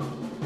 you